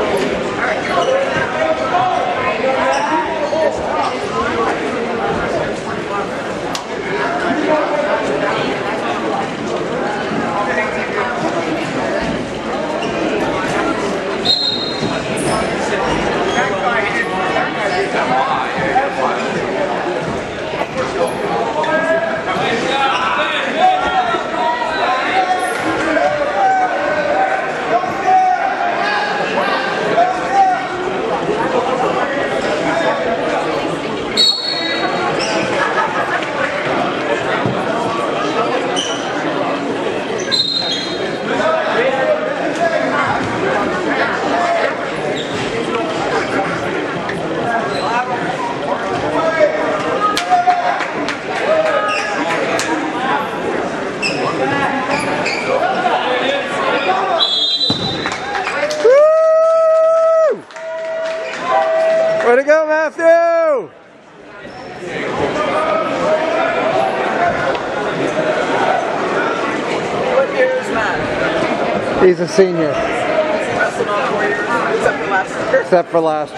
All right. Way to go, Matthew! What year is Matt? He's a senior. Except for last year. Except for last year.